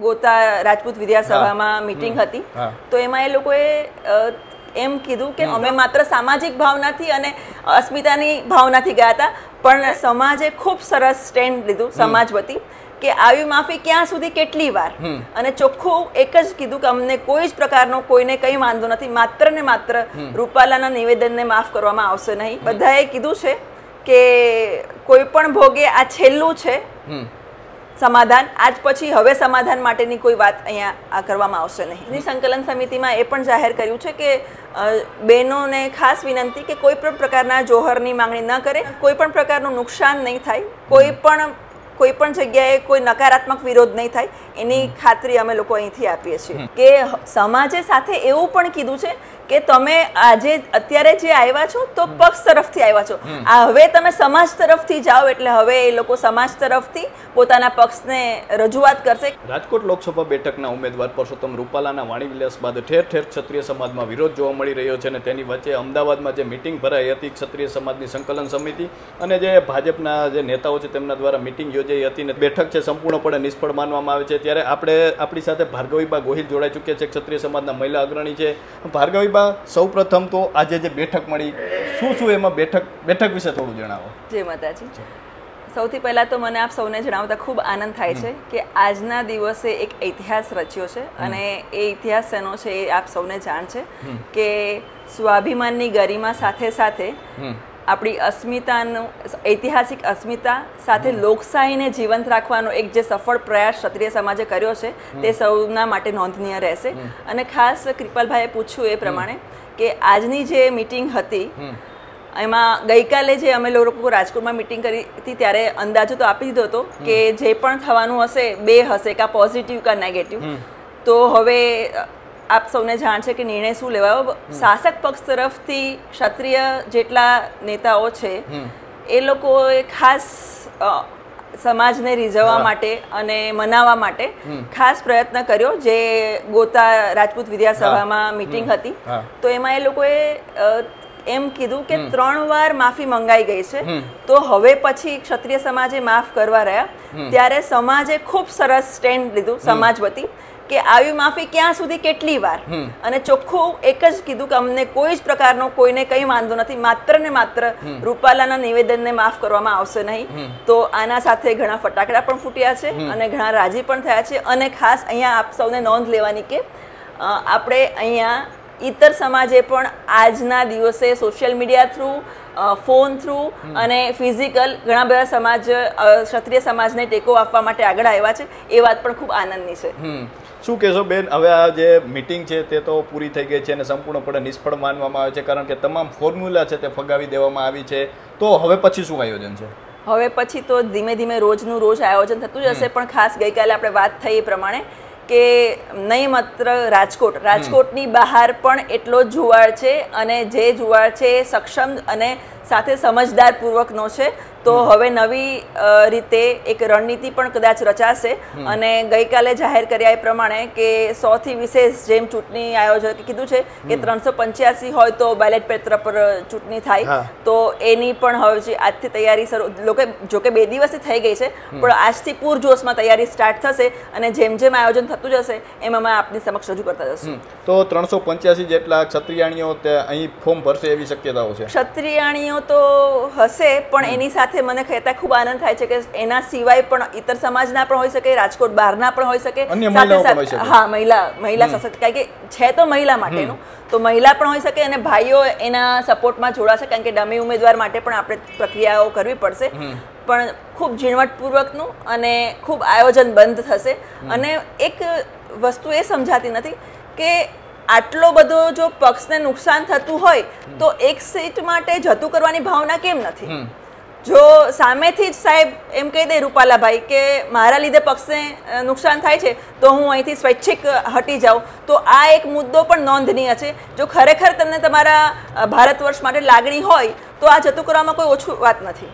ગોતા Rajput વિદ્યાસભામાં meeting હતી. તો એમાં એ લોકોએ એમ કીધું કે અમે માત્ર સામાજિક ભાવનાથી અને અસ્મિતાની ભાવનાથી ગયા હતા પણ સમાજે ખૂબ સરસ સ્ટેન્ડ લીધું સમાજ વતી કે આવી માફી ક્યાં સુધી કેટલી વાર? અને ચોખ્ખું એક જ કીધું કે અમને કોઈ જ પ્રકારનો કોઈને કંઈ વાંધો નથી માત્ર ને માત્ર રૂપાલાના નિવેદનને માફ કરવામાં આવશે નહીં. બધાએ કીધું છે કે કોઈ પણ ભોગે આ છેલ્લું છે. સમાધાન. આજ પછી હવે સમાધાન માટેની કોઈ વાત અહીંયા આ કરવામાં આવશે નહીં. સંકલન સમિતિમાં એ પણ જાહેર કર્યું છે કે બહેનોને ખાસ વિનંતી કે કોઈ પણ પ્રકારના જોહરની માંગણી ન કરે. કોઈ પણ પ્રકારનું નુકસાન નહીં થાય. કોઈ પણ કોઈ પણ જગ્યાએ કોઈ નકારાત્મક વિરોધ નહીં થાય. એની ખાતરી અમે લોકો અહીંથી આપીએ છીએ કે સમાજે સાથે એવું પણ કીધું છે કે તમે આજે અત્યારે જે આવ્યા છો તો પક્ષ તરફથી આવ્યા છો. આ હવે તમે સમાજ તરફથી જાઓ એટલે હવે એ લોકો સમાજ તરફથી પોતાના પક્ષને રજૂઆત કરશે. રાજકોટ લોકસભા બેઠકના ઉમેદવાર પરસોત્તમ રૂપાલાના વાણી વિલાસ બાદ ઠેર ઠેર ક્ષત્રિય સમાજમાં વિરોધ જોવા મળી રહ્યો છે અને તેની વચ્ચે અમદાવાદમાં જે મિટિંગ ભરાઈ હતી ક્ષત્રિય સમાજની સંકલન સમિતિ અને જે ભાજપના જે નેતાઓ છે તેમના દ્વારા મિટિંગ યોજાઈ હતી ને બેઠક છે સંપૂર્ણપણે નિષ્ફળ માનવામાં આવે છે. ત્યારે આપણે આપણી સાથે ભાર્ગવીબા ગોહિલ જોડાઈ ચૂક્યા છે. ક્ષત્રિય સમાજના મહિલા અગ્રણી છે. ભાર્ગવીબા સૌ પ્રથમ તો આજે જે બેઠક મળી શું શું એમાં બેઠક બેઠક વિશે થોડું જણાવો? જય માતાજી. સૌથી પહેલાં તો મને આપ સૌને જણાવતા ખૂબ આનંદ થાય છે કે આજના દિવસે એક ઇતિહાસ રચ્યો છે અને એ ઇતિહાસ શેનો છે એ આપ સૌને જાણ છે કે સ્વાભિમાનની ગરિમા સાથે સાથે આપણી અસ્મિતાનું ઐતિહાસિક અસ્મિતા સાથે લોકશાહીને જીવંત રાખવાનો એક જે સફળ પ્રયાસ ક્ષત્રિય સમાજે કર્યો છે તે સૌના માટે નોંધનીય રહેશે. અને ખાસ કૃપાલભાઈએ પૂછ્યું એ પ્રમાણે કે આજની જે મિટિંગ હતી એમાં ગઈકાલે જે અમે લોકો રાજકોટમાં મિટિંગ કરી હતી ત્યારે અંદાજો તો આપી દીધો હતો કે જે પણ થવાનું હશે બે હશે કાં પોઝિટિવ કાં નેગેટિવ તો હવે આપ સૌને જાણ છે કે નિર્ણય શું લેવાયો? શાસક પક્ષ તરફથી ક્ષત્રિય જેટલા નેતાઓ છે એ લોકોએ ખાસ સમાજને રીઝવવા માટે અને મનાવવા માટે ખાસ પ્રયત્ન કર્યો જે ગોતા રાજપૂત વિદ્યાસભામાં મિટિંગ હતી. તો એમાં એ લોકોએ એમ કીધું કે ત્રણ વાર માફી મંગાઈ ગઈ છે. તો હવે પછી ક્ષત્રિય સમાજે માફ કરવા રહ્યા. ત્યારે સમાજે ખૂબ સરસ સ્ટેન્ડ લીધું સમાજ વતી. કે આવી માફી ક્યાં સુધી કેટલી વાર? અને ચોખ્ખું એક જ કીધું કે અમને કોઈ જ પ્રકારનો કોઈને કંઈ વાંધો નથી માત્ર ને માત્ર રૂપાલાના નિવેદનને માફ કરવામાં આવશે નહીં. તો આના સાથે ઘણા ફટાકડા પણ ફૂટ્યા છે અને ઘણા રાજી પણ થયા છે. અને ખાસ અહીંયા આપ સૌને નોંધ લેવાની કે આપણે અહીંયા ઇતર સમાજે પણ આજના દિવસે social media through phone through અને ફિઝિકલ ઘણા બધા સમાજ ક્ષત્રિય સમાજને ટેકો આપવા માટે આગળ આવ્યા છે એ વાત પણ ખૂબ આનંદની છે. શું કહેશો બેન હવે આ જે મિટિંગ છે તે તો પૂરી થઈ ગઈ છે અને સંપૂર્ણપણે નિષ્ફળ માનવામાં આવે છે કારણ કે તમામ ફોર્મ્યુલા છે તે ફગાવી દેવામાં આવી છે. તો હવે પછી શું આયોજન છે? હવે પછી તો ધીમે ધીમે રોજનું રોજ આયોજન થતું જ હશે પણ ખાસ ગઈકાલે આપણે વાત થઈ એ પ્રમાણે. કે નહીં માત્ર રાજકોટ, રાજકોટની બહાર પણ એટલો જ જુવાળ છે અને જે જુવાળ છે એ સક્ષમ અને સાથે સમજદારપૂર્વકનો છે. તો હવે નવી રીતે એક રણનીતિ પણ કદાચ રચાશે. અને ગઈકાલે જાહેર કર્યા એ પ્રમાણે કે સૌથી વિશેષ જેમ ચૂંટણી આયોજકે કીધું છે કે ત્રણસો પંચ્યાસી હોય તો બેલેટ પેપર પર ચૂંટણી થાય. તો એની પણ હવે આજથી તૈયારી શરૂ લોકો જોકે બે દિવસથી થઈ ગઈ છે પણ આજથી પૂરજોશમાં તૈયારી સ્ટાર્ટ થશે અને જેમ જેમ આયોજન થતું જશે એમ અમે આપની સમક્ષ રજૂ કરતા જશું. તો ત્રણસો પંચ્યાસી જેટલા ક્ષત્રિયાણીઓ અહીં ફોર્મ ભરશે એવી શક્યતાઓ છે? ક્ષત્રિયાણીઓ તો હશે પણ એની સાથે મને કહેતા ખૂબ આનંદ થાય છે કે એના સિવાય પણ ઇતર સમાજના પણ હોઈ શકે રાજકોટ બહારના પણ હોઈ શકે સાથે સાથે- હા મહિલા મહિલા સશક્ત કારણ કે છે તો મહિલા માટેનું તો મહિલા પણ હોઈ શકે અને ભાઈઓ એના સપોર્ટમાં જોડાશે કારણ કે ડમી ઉમેદવાર માટે પણ આપણે પ્રક્રિયાઓ કરવી પડશે. પણ ખૂબ ઝીણવટપૂર્વકનું અને ખૂબ આયોજન બંધ થશે. અને એક વસ્તુ એ સમજાતી નથી કે આટલો બધો જો પક્ષને નુકસાન થતું હોય તો એક સીટ માટે જતું કરવાની ભાવના કેમ નથી? જો સામેથી જ સાહેબ એમ કહી દે રૂપાલાભાઈ કે મારા લીધે પક્ષને નુકસાન થાય છે તો હું અહીંથી સ્વૈચ્છિક હટી જાઉં. તો આ એક મુદ્દો પણ નોંધનીય છે. જો ખરેખર તમને તમારા ભારત વર્ષ માટે લાગણી હોય તો આ જતું કરવામાં કોઈ ઓછું વાત નથી.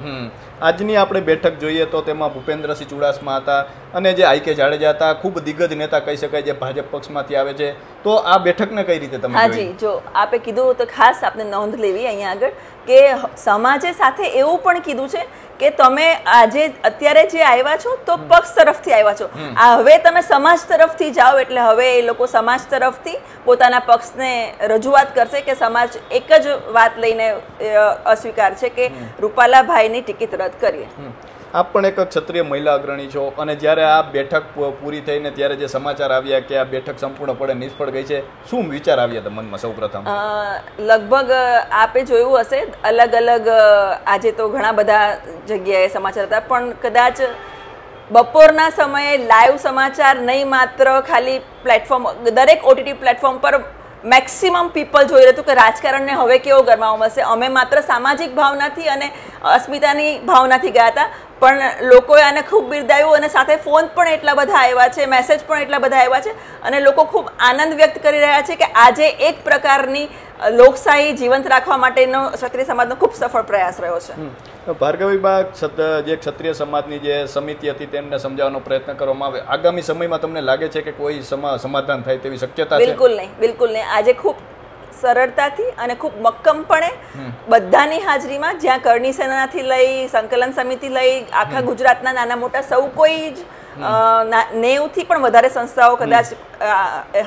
આજની આપણે બેઠક જોઈએ તો તેમાં ભૂપેન્દ્રસિંહ ચુડાસમા હતા અને જે આઈ કે જાડેજા હતા ખૂબ દિગ્ગજ નેતા કહી શકાય જે ભાજપ પક્ષમાંથી આવે છે. તો આ બેઠકને કઈ રીતે તમે હાજી જો આપે કીધું તો ખાસ આપને નોંધ લેવી અહીંયા આગળ કે સમાજે સાથે એવું પણ કીધું છે કે તમે આજે અત્યારે જે આવ્યા છો તો પક્ષ તરફથી આવ્યા છો. આ હવે તમે સમાજ તરફથી જાઓ એટલે હવે એ લોકો સમાજ તરફથી પોતાના પક્ષને રજૂઆત કરશે કે સમાજ એક જ વાત લઈને અસ્વીકાર છે કે રૂપાલાભાઈની ટિકિટ રદ કરીએ. આપ પણ એક ક્ષત્રિય મહિલા અગ્રણી છો અને જ્યારે આ બેઠક પૂરી થઈને ત્યારે જે સમાચાર આવ્યા કે આ બેઠક સંપૂર્ણપણે નિષ્ફળ ગઈ છે શું વિચાર આવ્યા હતા મનમાં સૌપ્રથમ? લગભગ આપે જોયું હશે અલગ અલગ આજે તો ઘણા બધા જગ્યાએ સમાચાર હતા પણ કદાચ બપોરના સમયે લાઈવ સમાચાર નહીં માત્ર ખાલી પ્લેટફોર્મ દરેક ઓટીટી પ્લેટફોર્મ પર મેક્સિમમ પીપલ જોઈ રહ્યું હતું કે રાજકારણને હવે કેવો ગરમાવો મળશે અમે માત્ર સામાજિક ભાવનાથી અને અસ્મિતાની ભાવનાથી ગયા હતા, પણ લોકોએ આને ખૂબ બિરદાવ્યું અને સાથે ફોન પણ એટલા બધા આવ્યા છે મેસેજ પણ એટલા બધા આવ્યા છે અને લોકો ખૂબ આનંદ વ્યક્ત કરી રહ્યા છે કે આજે એક પ્રકારની લોકશાહી જીવંત રાખવા માટેનો ક્ષત્રિય સમાજનો ખૂબ સફળ પ્રયાસ રહ્યો છે. ભાર્ગવીબા જે ક્ષત્રિય સમાજની જે સમિતિ હતી તેમને સમજાવવાનો પ્રયત્ન કરવામાં આવે આગામી સમયમાં તમને લાગે છે કે કોઈ સમા- સમાધાન થાય તેવી શક્યતા છે? બિલકુલ નહીં બિલકુલ નહીં. આજે ખૂબ સરળતાથી અને ખૂબ મક્કમપણે બધાની હાજરીમાં જ્યાં કરણી સેનાથી લઈ સંકલન સમિતિ લઈ આખા ગુજરાતના નાના મોટા સૌ કોઈ જ નેવથી પણ વધારે સંસ્થાઓ કદાચ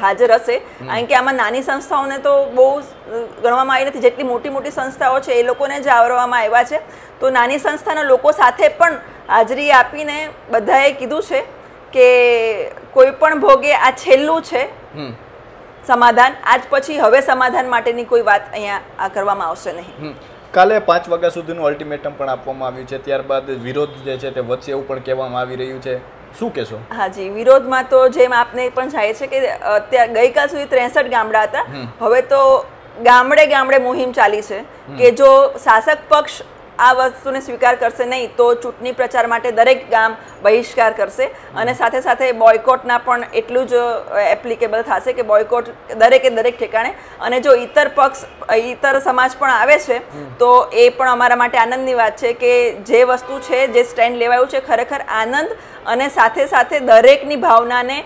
હાજર હશે. કારણ કે આમાં નાની સંસ્થાઓને તો બહુ ગણવામાં આવી નથી. જેટલી મોટી મોટી સંસ્થાઓ છે એ લોકોને જ આવરવામાં આવ્યા છે. તો નાની સંસ્થાના લોકો સાથે પણ હાજરી આપીને બધાએ કીધું છે કે કોઈ પણ ભોગે આ છેલ્લું છે. સમાધાન. આજ પછી હવે સમાધાન માટેની કોઈ વાત અહીંયા આ કરવામાં આવશે નહીં. કાલે પાંચ વાગ્યા સુધીનું અલ્ટિમેટમ પણ આપવામાં આવ્યું છે. ત્યારબાદ વિરોધ જે છે તે વચ્ચે એવું પણ કહેવામાં આવી રહ્યું છે. શું કહેશો? હાજી વિરોધમાં તો જેમ આપને પણ જાય છે કે અત્યારે ગઈકાલ સુધી ત્રેસઠ ગામડા હતા. હવે તો ગામડે ગામડે મુહિમ ચાલી છે કે જો શાસક પક્ષ આ વસ્તુને સ્વીકાર કરશે નહીં, તો ચૂંટણી પ્રચાર માટે દરેક ગામ બહિષ્કાર કરશે. અને સાથે સાથે બોયકોટના પણ એટલું જ એપ્લિકેબલ થશે કે બોયકોટ દરેકે દરેક ઠેકાણે. અને જો ઇતર પક્ષ ઇતર સમાજ પણ આવે છે, તો એ પણ અમારા માટે આનંદની વાત છે કે જે વસ્તુ છે, જે સ્ટેન્ડ લેવાયું છે, ખરેખર આનંદ અને સાથે સાથે દરેકની ભાવનાને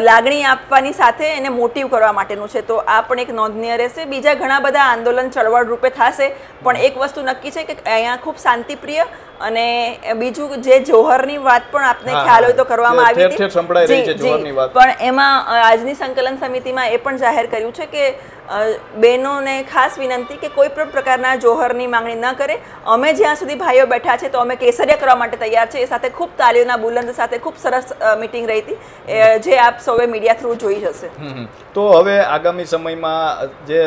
લાગણી આપવાની સાથે એને મોટિવ કરવા માટેનું છે. તો આ પણ એક નોંધનીય રહેશે. બીજા ઘણા બધા આંદોલન ચળવળ રૂપે થશે પણ એક વસ્તુ નક્કી છે કે અહીંયા ખૂબ શાંતિપ્રિય અને બીજું જે જોહરની વાત પણ આપને ખ્યાલ હોય તો કરવામાં આવી જી. પણ એમાં આજની સંકલન સમિતિમાં એ પણ જાહેર કર્યું છે કે બહેનોને ખાસ વિનંતી કે કોઈ પણ પ્રકારના જોહરની માંગણી ન કરે. અમે જ્યાં સુધી ભાઈઓ બેઠા છે તો અમે કેસરિયા કરવા માટે તૈયાર છે એ સાથે ખૂબ તાલીઓના બુલંદ સાથે ખૂબ સરસ મિટિંગ રહી હતી. જે આપ સૌએ મીડિયા થ્રુ જોઈ હશે. તો હવે આગામી સમયમાં જે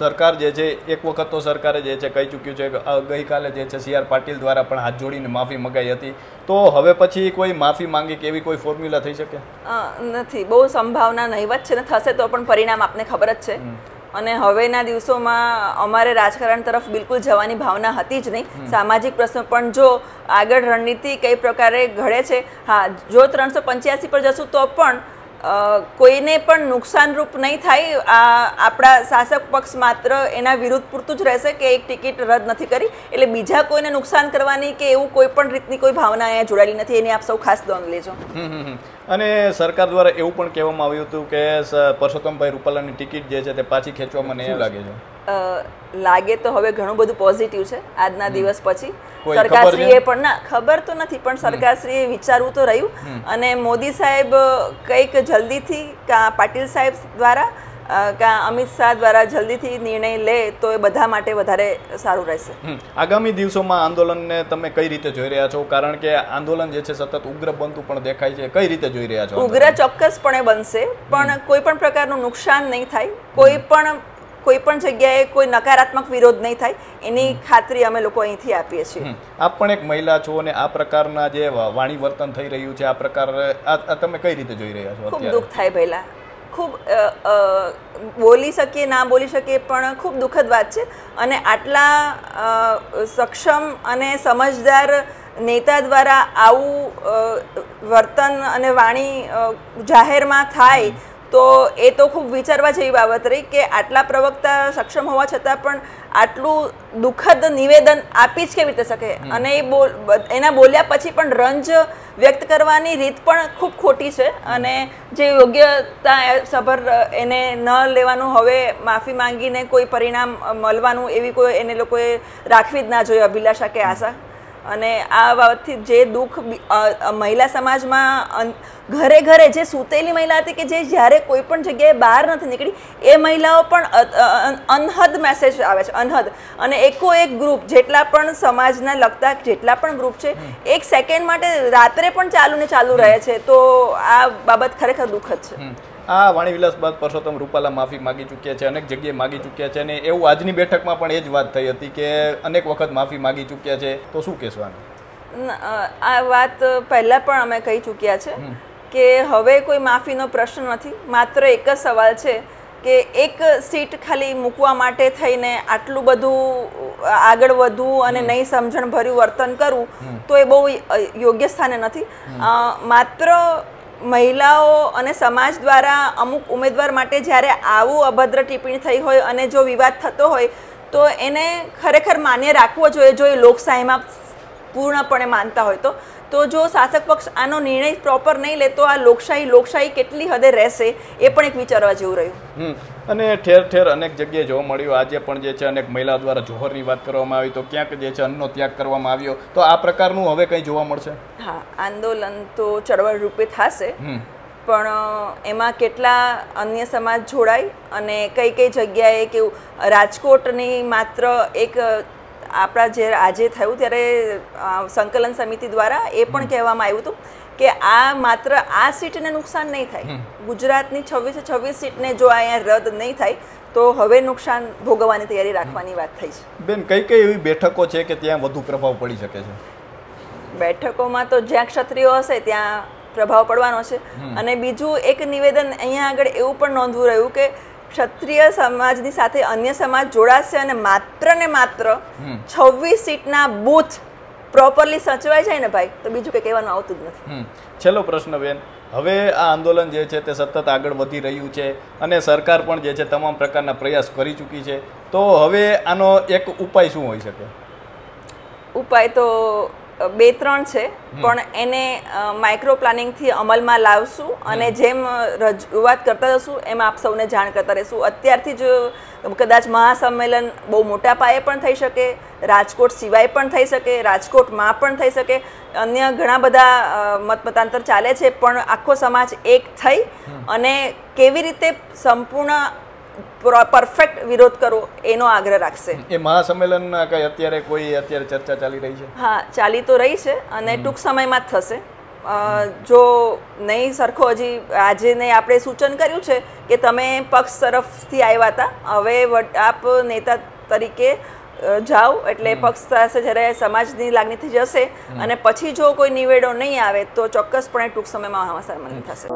સરકાર જે છે એક વખત તો સરકારે જે છે કહી ચૂક્યું છે ગઈકાલે જે છે સી આર પાટીલ દ્વારા પણ હાથ જોડીને માફી મગાઈ હતી. તો હવે પછી કોઈ માફી માંગી કે એવી કોઈ ફોર્મ્યુલા થઈ શકે? નથી. બહુ સંભાવના નહીવત છે ને થશે તો પણ પરિણામ આપને ખબર જ છે. અને હવેના દિવસોમાં અમારે રાજકારણ તરફ બિલકુલ જવાની ભાવના હતી જ નહીં. સામાજિક પ્રશ્નો પણ જો આગળ રણનીતિ કઈ પ્રકારે ઘડે છે હા જો ત્રણસો પંચ્યાસી પર જશું તો પણ કોઈને પણ નુકસાનરૂપ નહીં થાય. આ આપણા શાસક પક્ષ માત્ર એના વિરુદ્ધ પૂરતું જ રહેશે કે એક ટિકિટ રદ નથી કરી. એટલે બીજા કોઈને નુકસાન કરવાની કે એવું કોઈ પણ રીતની કોઈ ભાવના અહીંયા જોડાયેલી નથી. એની આપ સૌ ખાસ નોંધ લેજો. અને સરકાર દ્વારા એવું પણ કહેવામાં આવ્યું હતું કે પરસોત્તમભાઈ રૂપાલાની ટિકિટ જે છે તે પાછી ખેંચવામાં મને એવું લાગે છે? લાગે તો હવે ઘણું બધું પોઝિટિવ છે. આજના દિવસ પછી. સરકારશ્રીએ પણ ના ખબર તો નથી પણ સરકારશ્રીએ વિચારવું તો રહ્યું. અને મોદી સાહેબ કંઈક જલ્દીથી કાં પાટીલ સાહેબ દ્વારા કાં અમિત શાહ દ્વારા જલ્દીથી નિર્ણય લે તો એ બધા માટે વધારે સારું રહેશે. આગામી દિવસોમાં આંદોલનને તમે કઈ રીતે જોઈ રહ્યા છો? કારણ કે આંદોલન જે છે સતત ઉગ્ર બનતું પણ દેખાય છે. કઈ રીતે જોઈ રહ્યા છો ઉગ્ર ચોક્કસપણે બનશે પણ કોઈ પણ પ્રકારનું નુકસાન નહીં થાય. કોઈ પણ કોઈ પણ જગ્યાએ કોઈ નકારાત્મક વિરોધ નહીં થાય. એની ખાતરી અમે લોકો અહીંથી આપીએ છીએ. આપ પણ એક મહિલા છો અને આ પ્રકારના જે વાણી વર્તન થઈ રહ્યું છે આ પ્રકાર તમે કઈ રીતે જોઈ રહ્યા છો ખૂબ દુઃખ થાય પહેલા ખૂબ બોલી શકીએ, ના બોલી શકીએ, પણ ખૂબ દુઃખદ વાત છે. અને આટલા સક્ષમ અને સમજદાર નેતા દ્વારા આવું વર્તન અને વાણી જાહેરમાં થાય તો એ તો ખૂબ વિચારવા જેવી બાબત રહી કે આટલા પ્રવક્તા સક્ષમ હોવા છતાં પણ આટલું દુઃખદ નિવેદન આપી જ કેવી રીતે શકે? અને એ બોલ એના બોલ્યા પછી પણ રંજ વ્યક્ત કરવાની રીત પણ ખૂબ ખોટી છે. અને જે યોગ્યતા સભર એને ન લેવાનું હવે માફી માંગીને કોઈ પરિણામ મળવાનું એવી કોઈ એને લોકોએ રાખવી જ ના જોઈએ અભિલાષા કે આશા. અને આ બાબતથી જે દુઃખ મહિલા સમાજમાં ઘરે ઘરે જે સૂતેલી મહિલા હતી કે જે જ્યારે કોઈ પણ જગ્યાએ બહાર નથી નીકળી એ મહિલાઓ પણ અનહદ મેસેજ આવે છે અનહદ. અને એકો એક ગ્રુપ જેટલા પણ સમાજના લગતા જેટલા પણ ગ્રુપ છે એક સેકન્ડ માટે રાત્રે પણ ચાલુ ને ચાલુ રહે છે તો આ બાબત ખરેખર દુઃખદ છે. આ વાણીવિલાસ બાદ પરસોત્તમ રૂપાલા માફી માગી ચૂક્યા છે અનેક જગ્યાએ માગી ચૂક્યા છે અને એવું આજની બેઠકમાં પણ એ જ વાત થઈ હતી કે અનેક વખત માફી માગી ચૂક્યા છે. તો શું કહેશો આ વાત પહેલાં પણ અમે કહી ચૂક્યા છે કે હવે કોઈ માફીનો પ્રશ્ન નથી. માત્ર એક જ સવાલ છે કે એક સીટ ખાલી મૂકવા માટે થઈને આટલું બધું આગળ વધવું અને નહીં સમજણ ભર્યું વર્તન કરવું તો એ બહુ યોગ્ય સ્થાને નથી. માત્ર મહિલાઓ અને સમાજ દ્વારા અમુક ઉમેદવાર માટે જ્યારે આવું અભદ્ર ટિપ્પણી થઈ હોય અને જો વિવાદ થતો હોય, તો એને ખરેખર માન્ય રાખવો જોઈએ જો એ લોકશાહીમાં પૂર્ણપણે માનતા હોય તો. તો જો શાસક પક્ષ આનો નિર્ણય પ્રોપર નહીં લે, તો આ લોકશાહી લોકશાહી કેટલી હદે રહેશે એ પણ એક વિચારવા જેવું રહ્યું. અને ઠેર ઠેર અનેક જગ્યાએ જોવા મળ્યું. આજે પણ જે છે અનેક મહિલા દ્વારા જોહરની વાત કરવામાં આવી. તો ક્યાંક જે છે અન્નનો ત્યાગ કરવામાં આવ્યો. તો આ પ્રકારનું હવે કંઈ જોવા મળશે? હા આંદોલન તો ચળવળ રૂપે થશે. પણ એમાં કેટલા અન્ય સમાજ જોડાય અને કઈ કઈ જગ્યાએ કેવું રાજકોટની માત્ર એક આપણા જે આજે થયું ત્યારે સંકલન સમિતિ દ્વારા એ પણ કહેવામાં આવ્યું હતું. કે આ માત્ર આ સીટને નુકસાન નહીં થાય. ગુજરાતની છવ્વીસે છવ્વીસ સીટને જો અહીંયા રદ નહીં થાય તો હવે નુકસાન ભોગવવાની તૈયારી રાખવાની વાત થઈ છે. બેન કઈ કઈ એવી બેઠકો છે કે ત્યાં વધુ પ્રભાવ પડી શકે છે? બેઠકોમાં તો જ્યાં ક્ષત્રિયો હશે ત્યાં પ્રભાવ પડવાનો છે. અને બીજું એક નિવેદન અહીંયા આગળ એવું પણ નોંધવું રહ્યું કે ક્ષત્રિય સમાજની સાથે અન્ય સમાજ જોડાશે અને માત્ર ને માત્ર છવ્વીસ સીટના બૂથ પ્રોપરલી સચવાઈ જાય ને ભાઈ તો બીજું કંઈ કહેવાનું આવતું જ નથી. છેલ્લો પ્રશ્ન બેન હવે આ આંદોલન જે છે તે સતત આગળ વધી રહ્યું છે અને સરકાર પણ જે છે તમામ પ્રકારના પ્રયાસ કરી ચૂકી છે. તો હવે આનો એક ઉપાય શું હોઈ શકે? ઉપાય તો બે ત્રણ છે પણ એને માઇક્રો પ્લાનિંગથી અમલમાં લાવશું અને જેમ રજૂઆત કરતા જશું એમ આપ સૌને જાણ કરતા રહીશું. અત્યારથી જ કદાચ મહાસંમેલન બહુ મોટા પાયે પણ થઈ શકે રાજકોટ સિવાય પણ થઈ શકે રાજકોટમાં પણ થઈ શકે. અન્ય ઘણા બધા મતમતાંતર ચાલે છે પણ આખો સમાજ એક થઈ અને કેવી રીતે સંપૂર્ણ પરફેક્ટ વિરોધ કરો એનો આગ્રહ રાખશે. એ મહાસંમેલનના કઈ અત્યારે કોઈ અત્યારે ચર્ચા ચાલી રહી છે? હા ચાલી તો રહી છે અને ટૂંક સમયમાં જ થશે. જો નહીં સરખો હજી આજે નહીં આપણે સૂચન કર્યું છે કે તમે પક્ષ તરફથી આવ્યા હતા હવે આપ નેતા તરીકે જાઓ એટલે પક્ષ સાથે જ્યારે સમાજની લાગણીથી જશે અને પછી જો કોઈ નિવેડો નહીં આવે તો ચોક્કસપણે ટૂંક સમયમાં મહાસંમેલન થશે.